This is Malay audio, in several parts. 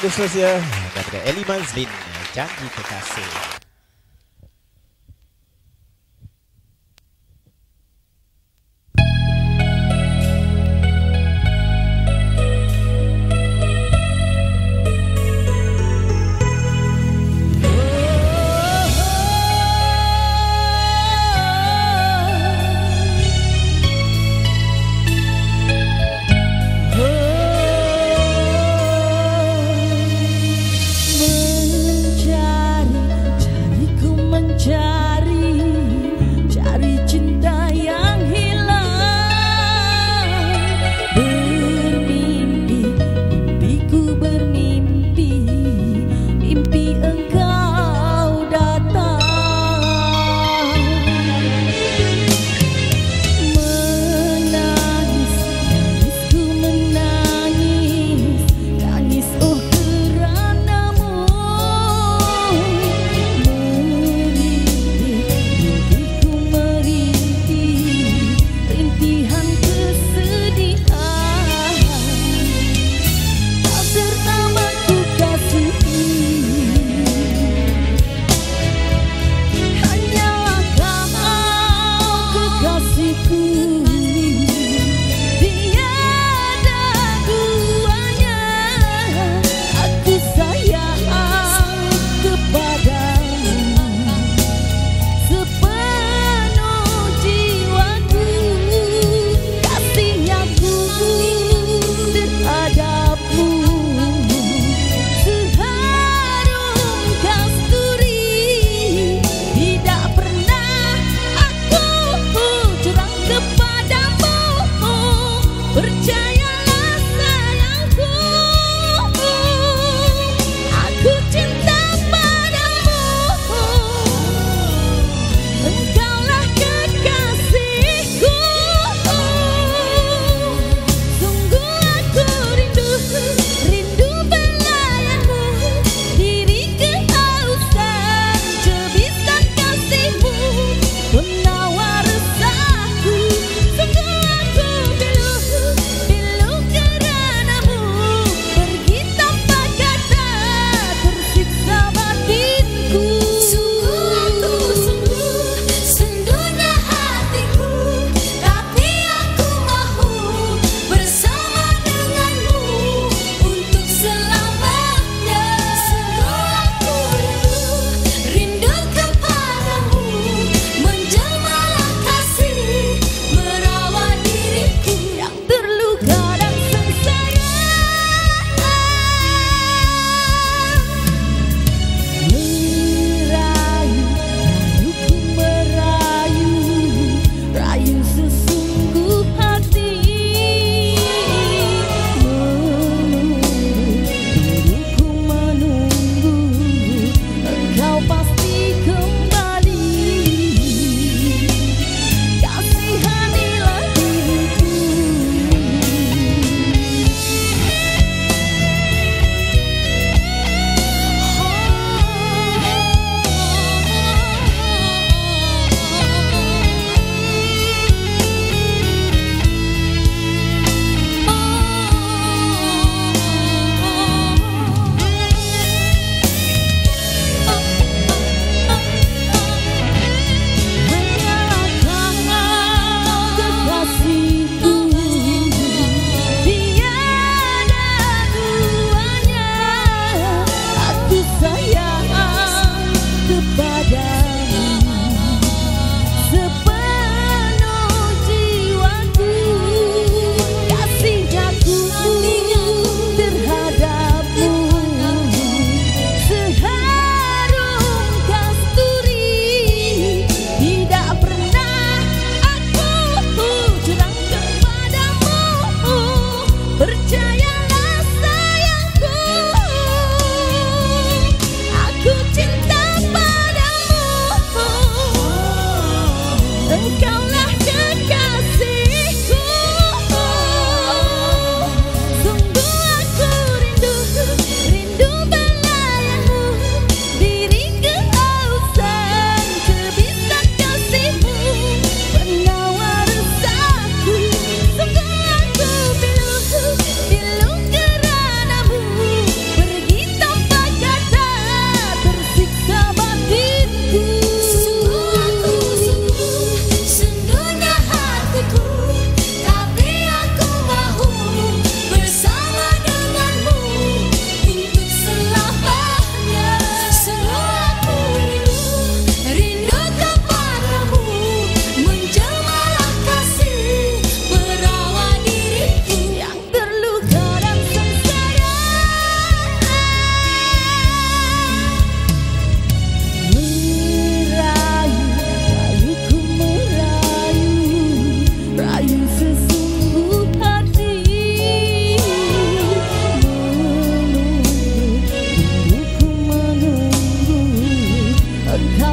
lagu seterusnya daripada Eli Manzlin Janji Kekasih berjalan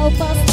help us